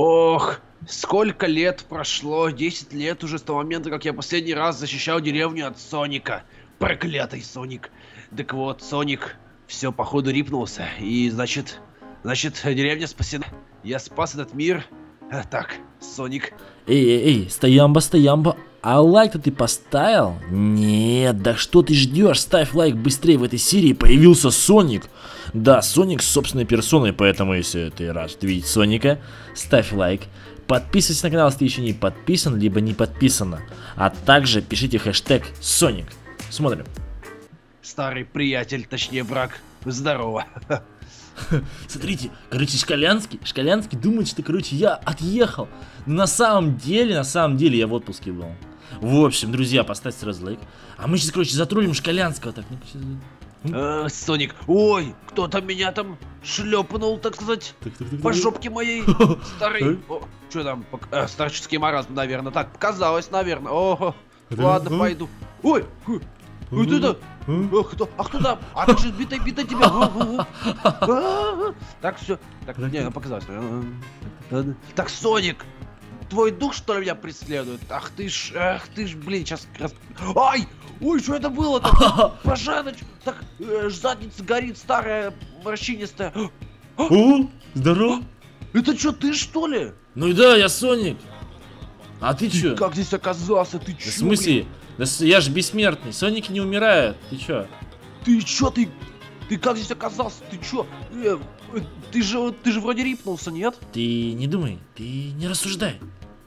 Ох, сколько лет прошло, 10 лет уже с того момента, как я последний раз защищал деревню от Соника. Проклятый Соник. Так вот, Соник все походу рипнулся, и значит, значит, деревня спасена. Я спас этот мир. А, так, Соник. Эй, эй, эй, стоямба, стоямба. А лайк-то ты поставил? Нет, да что ты ждешь? Ставь лайк быстрее в этой серии. Появился Соник. Да, Соник с собственной персоной, поэтому если ты рад видеть Соника, ставь лайк. Подписывайся на канал, если ты еще не подписан, либо не подписана. А также пишите хэштег Соник. Смотрим. Старый приятель, точнее враг. Здорово. Смотрите, короче, Шкалянский, Шкалянский думает, что, короче, я отъехал. Но на самом деле, на самом деле я в отпуске был. В общем, друзья, поставьте сразу лайк. А мы сейчас, короче, затроллим Шкалянского. Так, ну. Э, Соник, ой, кто-то меня там шлепнул, так сказать, по жопке моей. Старый, что там, э, старческий маразм, наверное. Так, показалось, наверное. О, ладно, а? пойду. Ой, ху, вот это, А? а кто, а кто там? А ты же бита, бита тебя. А, а, а. Так, все, так, не, показалось. Так, Соник, твой дух, что ли, меня преследует? Ах ты ж, ах ты ж, блин, сейчас. Ай! Ой, что это было-то? Пожаныч, так, э, задница горит, старая, морщинистая. О, здорово. Это что, ты что ли? Ну да, я Соник. А ты чё? Как здесь оказался? Ты В чё, смысле? Да я же бессмертный. Соники не умирают. Ты чё? Ты чё, ты... Ты как здесь оказался? Ты чё? Э, э, ты же, ты же вроде рипнулся, нет? Ты не думай, ты не рассуждай.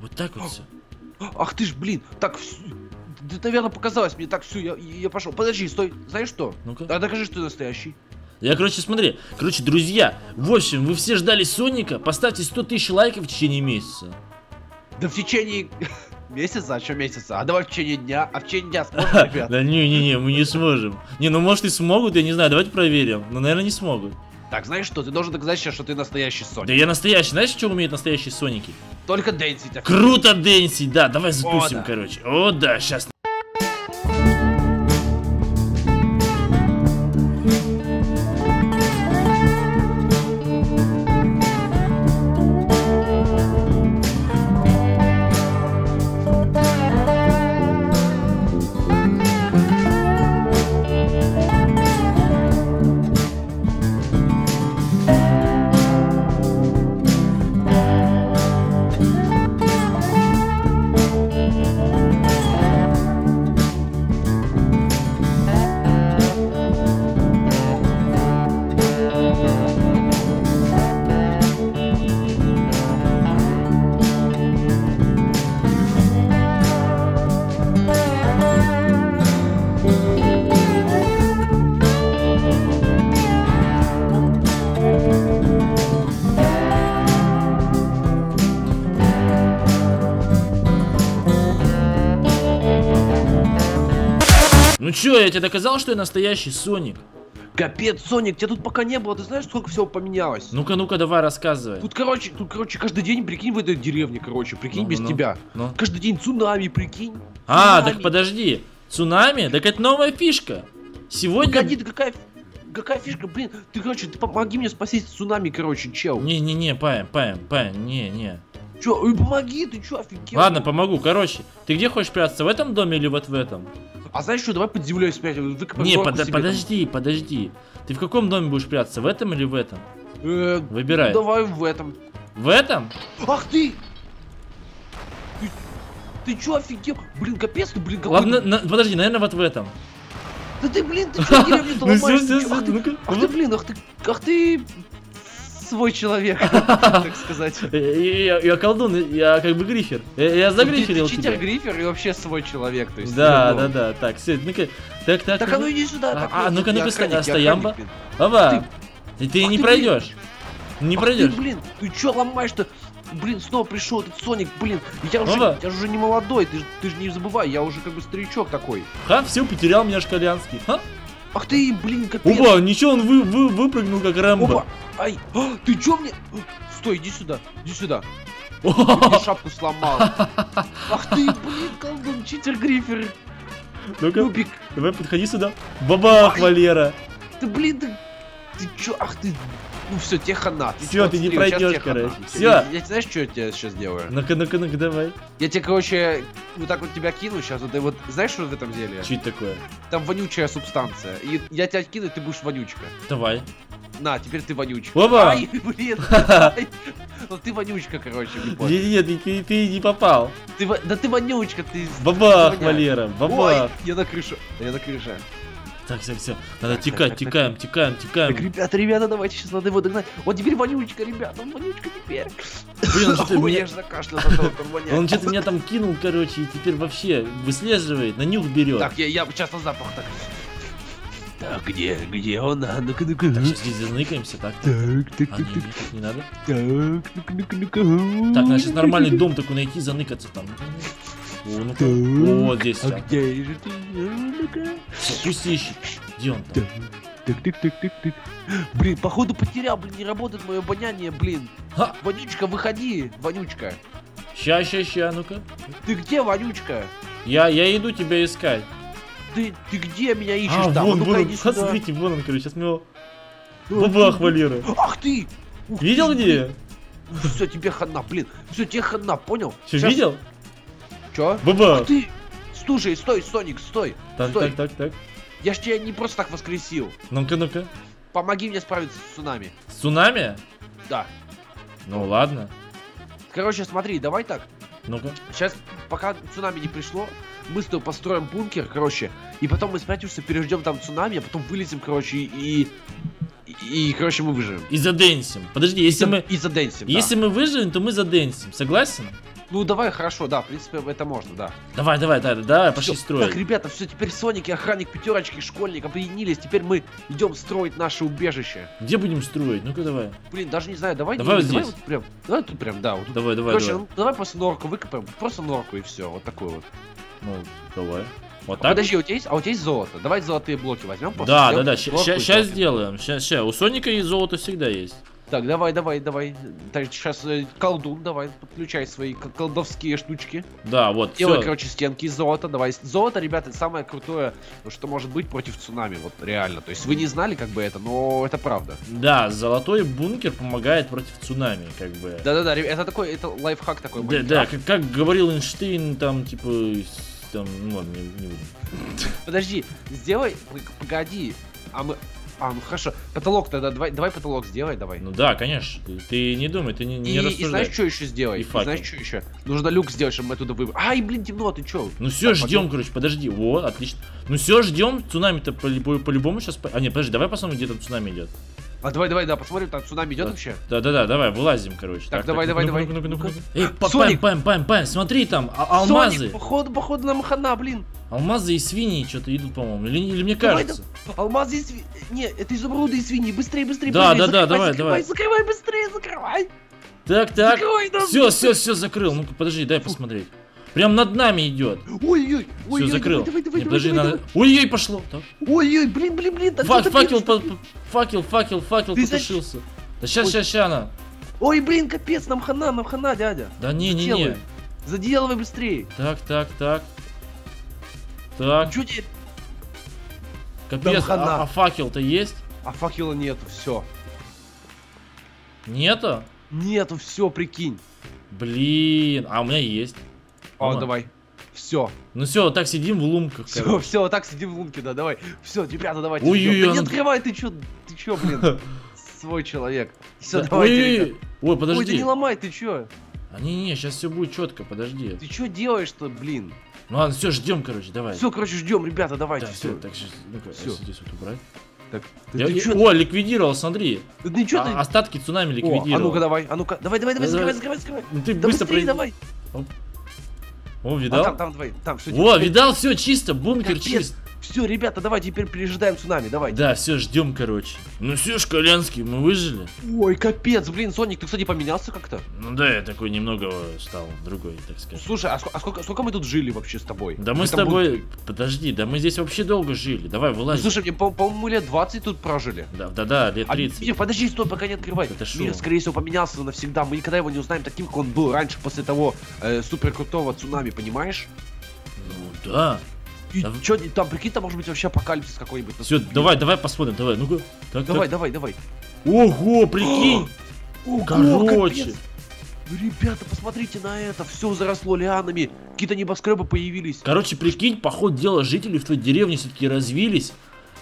Вот так вот все. Ах ты ж, блин, так... Ты, наверное, показалось мне так, все, я, я пошел. Подожди, стой, знаешь что? Ну-ка. А докажи, что ты настоящий. Я, короче, смотри. Короче, друзья, в общем, вы все ждали Соника. Поставьте 100 тысяч лайков в течение месяца. Да в течение месяца, а что месяца? А давай в течение дня, а в течение дня сможем, ребят? Да не-не-не, мы не сможем. Не, ну может и смогут, я не знаю, давайте проверим. Но, наверное, не смогут. Так, знаешь что, ты должен доказать сейчас, что ты настоящий Да Соник. я настоящий. Знаешь, что умеют настоящие Соники? Только дэнсить. Круто, Дэнси, да, давай запустим, да. короче. О, да, сейчас. Чё, я тебе доказал, что я настоящий Соник? Капец, Соник, тебя тут пока не было, ты знаешь, сколько всего поменялось? Ну-ка, ну-ка, давай рассказывай. Тут, короче, тут, короче, каждый день, прикинь, в этой деревне, короче, прикинь, Ну, без ну, тебя. ну. Каждый день цунами, прикинь. А, Цунами. так подожди. Цунами? Так это новая фишка. Сегодня... Погоди, ты какая, какая фишка, блин, ты, короче, ты помоги мне спасти цунами, короче, чел. Не-не-не, Паем, Паем, Паем, не-не. Чё, помоги, ты чё, офигел? Ладно, помогу. Короче, ты где хочешь прятаться? В этом доме или вот в этом? А знаешь что, давай под землей спрячем, не, подо- себе подожди, подожди. Ты в каком доме будешь прятаться? В этом или в этом? там. Э, Выбирай. давай в этом. В этом? Ах ты! Ты, ты чё, офигел? Блин, капец ты, блин, какой Ладно, на- подожди, наверное, вот в этом. Да ты, блин, ты чё деревню-то Ну ломаешь? чё? всё, Ах ты- ну-ка, Ах ну. ты, блин, ах ты, ах ты свой человек, так сказать. Я, колдун, я как бы грифер. Я, загриферил Ты читер тебя. грифер и вообще свой человек. Да, да, да. Так, все, ну-ка. Так, так. Так, а ну иди сюда. А, ну-ка, ну-ка, стоямба. Опа. Ты, не пройдешь. Не пройдешь. Блин, ты чё ломаешь-то? Блин, снова пришел этот Соник, блин, я уже, Опа. я же уже не молодой, ты, ты же не забывай, я уже как бы старичок такой. Ха, все, потерял меня Шкалянский. Ха? Ах ты, блин, капец. Опа, ничего, он вы, вы, выпрыгнул как Рэмбо. Опа, ай, а, ты чё мне? Стой, иди сюда, иди сюда. Мне шапку сломал. Ах ты, блин, колдун, читер, грифер, Ну-ка, нубик. давай подходи сюда. Бабах, Ай. Валера. Ты, блин, ты, ты чё, ах ты, Ну все, тебе хана. Чё, ты не хана. короче. Всё. Я, знаешь, что я тебе сейчас сделаю? Ну-ка, ну-ка, ну-ка, давай. Я тебе, короче, вот так вот тебя кину сейчас. Вот, вот знаешь, что в этом деле? Это такое? Там вонючая субстанция. И я тебя кину, и ты будешь вонючка. Давай. На, теперь ты вонючка. Опа! Ай, блин. Ну ты вонючка, короче, не понял. Нет, нет, ты, ты- не попал. Ты, да ты вонючка, ты... Бабах. Валера, Ой, бабах. я на крышу. Я на крыше. Так, все, все. Надо Так, текать, так, так, текаем, текаем, Так, текаем. ребята, ребята, давайте сейчас надо его догнать. Он теперь вонючка, ребята, он вонючка теперь. Блин, что-то Ой, меня- закашлялся, что он что-то меня там кинул, короче, и теперь вообще выслеживает, на нюх берет. Так, я, я сейчас на запах так. Так, где, где он? А, ну-ка, ну-ка. Так, сейчас здесь заныкаемся, так, так. Так, так, А, так, так не надо. так, ну-ка, ну-ка, ну-ка. Так, надо сейчас нормальный дом такой найти, заныкаться там. О, Вот здесь А где же ты? Ну-ка. Пусть ищет. Где он там? Так, так, так, так, так. Блин, походу потерял, блин, не работает мое обоняние, блин. Ха! Вонючка, выходи, вонючка. Ща, ща, ща, ну-ка. Ты где, вонючка? Я, я иду тебя искать. Ты, ты где меня ищешь А, там? вон, ну-ка, вон, посмотрите, вон он, короче, сейчас мы его... Ну, Бабах, Валера. Ах ты! Ух Видел ты, где? Все, тебе хана, блин. Все, тебе хана, понял? Что, видел? Че? Бабах. Ты! Слушай, стой, Соник, стой! Так, стой. так, так, так. Я ж тебя не просто так воскресил. Ну-ка, ну-ка. Помоги мне справиться с цунами. Цунами? Да. Ну ладно. Короче, смотри, давай так. Ну-ка. Сейчас, пока цунами не пришло, мы с тобой построим бункер, короче, и потом мы спрячемся, переждем там цунами, а потом вылезем, короче, и... И, и, короче, мы выживем. И заденсим. Подожди, если мы... И заденсим, да. Если мы выживем, то мы заденсим. Согласен? Ну, давай, хорошо, да, в принципе, это можно, да. Давай, давай, давай, давай, пошли Всё, строить. Так, ребята, все, теперь Соник и охранник пятерочки, школьник объединились. Теперь мы идем строить наше убежище. Где будем строить? Ну-ка давай. Блин, даже не знаю, давай, Давай не- вот давай здесь. вот прям, давай тут прям, да, вот тут. Давай, давай, Короче, давай. ну, давай просто норку выкопаем, просто норку и все, вот такой вот. Ну, давай. Вот А так? Подожди, у тебя есть, а у тебя есть золото? Давай золотые блоки возьмем. Да, да, да, сейчас сделаем. Сейчас, сейчас. У Соника и золото всегда есть. Так, давай, давай, давай. Так, сейчас колдун, давай, подключай свои колдовские штучки. Да, вот, Делай, все. короче, стенки из золота. Давай. Золото, ребята, это самое крутое, что может быть против цунами. Вот реально. То есть вы не знали, как бы это, но это правда. Да, золотой бункер помогает против цунами, как бы. Да-да-да, это такой, это лайфхак такой. Да, да, как, как говорил Эйнштейн, там, типа, там, ну ладно, не, не буду. Подожди, сделай, погоди. А мы, а, ну хорошо. Потолок тогда, давай, давай потолок сделай, давай. Ну да, конечно. Ты, ты не думай, ты не, и, не и рассуждай. знаешь, что еще сделай? И И знаешь, что еще? Нужно люк сделать, чтобы мы оттуда выбрали. Ай, блин, темно, ты че? Ну все, ждем, короче, подожди. О, отлично. Ну все, ждем. Цунами-то по- по- по-любому сейчас. А нет, подожди, давай посмотрим, где там цунами идет. А давай, давай, да, посмотрим, там цунами идет Да. вообще. Да-да-да, давай, вылазим, короче. Так, давай, давай, ну-ка, давай. ну-ка, ну-ка, ну-ка, Ну-ка. ну-ка. Эй, Соник! пам, пам, пам, пам, смотри там, а- алмазы. Соник, походу, походу нам хана, блин. Алмазы и свиньи что-то идут, по-моему. Или, или мне Давай, кажется. Алмазы и свиньи. Не, это изумруды и свиньи. Быстрее, быстрее, Да, быстрее. да, да, закрывай, давай, закрывай, давай. Закрывай, быстрее, закрывай. Так, так. Закрывай. Все, все, все, закрыл. Ну-ка, подожди, дай посмотреть. Прям над нами идет. Ой-ой, Все, ой-ой, закрыл. давай, давай, Не, подожди, давай, надо. Ой-ой, пошло. Ой-ой, блин, блин, блин. да Фак- факел, по- факел, факел, факел Ты потушился. Да сейчас, Ой. сейчас, сейчас она. Ой, блин, капец, нам хана, нам хана, дядя. Да не, не, не. Заделывай. Быстрее. Так, так, так. Так, тебе? Капец, а, а факел-то есть? А факела нету, все. Нету? Нету, все, прикинь. Блин, а у меня есть. О, Ладно. давай. Все. Ну все, вот так сидим в лумках. Все, короче. все, вот так сидим в лунке, да, давай. Все, ребята, давайте. Ой-ой-ой, идём. Да не она- открывай, ты чё, ты чё, блин, свой человек. Все, Да, давайте, Ой, ой, Ой, ты подожди. не ломай, ты чё? А не, не, сейчас все будет четко, подожди. Ты чё делаешь-то, блин? Ну ладно, все, ждем, короче, давай. Все, короче, ждем, ребята, давайте, Да, все. так сейчас, ну-ка, здесь вот убрать. Так, Я- ты я- чё? О, ликвидировал, смотри. Да ты чё ты? А- остатки цунами О, ликвидировал. а ну-ка давай, а ну-ка, давай, давай, давай, Да, закрывай, закрывай, закрывай. Ну ты Да быстро быстрее давай. О, А видал? там, там, давай, там, все. О, видал, все чисто, бункер Капец. чист. Все, ребята, давай теперь пережидаем цунами, давай. Да, все, ждем, короче. Ну все, Шкалянский, мы выжили. Ой, капец, блин, Соник, ты, кстати, поменялся как-то? Ну да, я такой немного стал другой, так сказать. Слушай, а, ск- а сколько, сколько мы тут жили вообще с тобой? Да В мы с тобой... бункере? Подожди, да мы здесь вообще долго жили. Давай, Ну, вылазь. Слушай, мне, по- по-моему, мы лет 20 тут прожили. Да, да, да, лет А, 30. Мир, подожди, стой, пока не открывай. Это шо? Мир, скорее всего, поменялся навсегда. Мы никогда его не узнаем таким, как он был раньше, после того э, супер крутого цунами, понимаешь? Ну да. И Да. чё, там, прикинь, там может быть вообще апокалипсис какой-нибудь. Все, давай, давай посмотрим, давай, ну-ка. Так, Давай, так. давай, давай. Ого, прикинь! Ого, Короче. капец. Ребята, посмотрите на это, все заросло лианами, какие-то небоскребы появились. Короче, прикинь, по ходу дела жители в твоей деревне все-таки развились,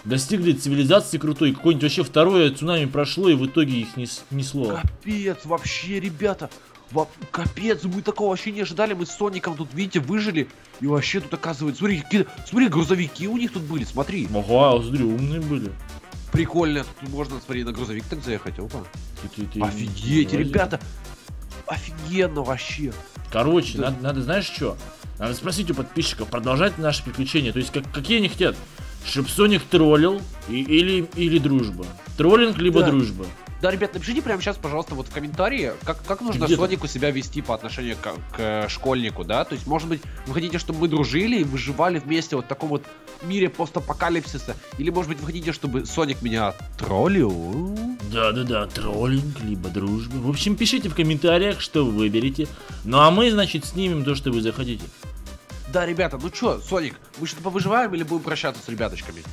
достигли цивилизации крутой, какое-нибудь вообще второе цунами прошло, и в итоге их нес- несло. Капец, вообще, ребята, во- капец, мы такого вообще не ожидали, мы с Соником тут, видите, выжили, и вообще тут оказывается, смотри, какие, смотри, грузовики у них тут были, смотри, Ага, смотри, умные были. прикольно, тут можно, смотри, на грузовик так заехать, опа. Ты- ты- ты Офигеть, ребята, офигенно вообще. Короче, Да. надо, надо, знаешь что? Надо спросить у подписчиков, продолжать наши приключения. То есть, как, какие они хотят? Чтоб Соник троллил и- или, или дружба? Троллинг либо Да. дружба? Да, ребят, напишите прямо сейчас, пожалуйста, вот в комментарии, как, как нужно где? Сонику себя вести по отношению к, к школьнику, да? То есть, может быть, вы хотите, чтобы мы дружили и выживали вместе вот в таком вот мире постапокалипсиса? Или, может быть, вы хотите, чтобы Соник меня троллил? Да-да-да, троллинг либо дружба. В общем, пишите в комментариях, что вы выберете. Ну а мы, значит, снимем то, что вы захотите. Да, ребята, ну чё, Соник, мы что-то повыживаем или будем прощаться с ребяточками?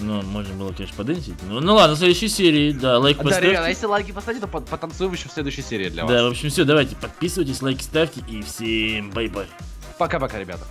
Ну, можно было, конечно, поденсить. Ну, ну ладно, в следующей серии, да, лайк Да, поставьте. ребята, а если лайки поставите, то по- потанцуем еще в следующей серии для вас. Да, в общем, все, давайте, подписывайтесь, лайки ставьте и всем bye-bye. Пока-пока, ребята.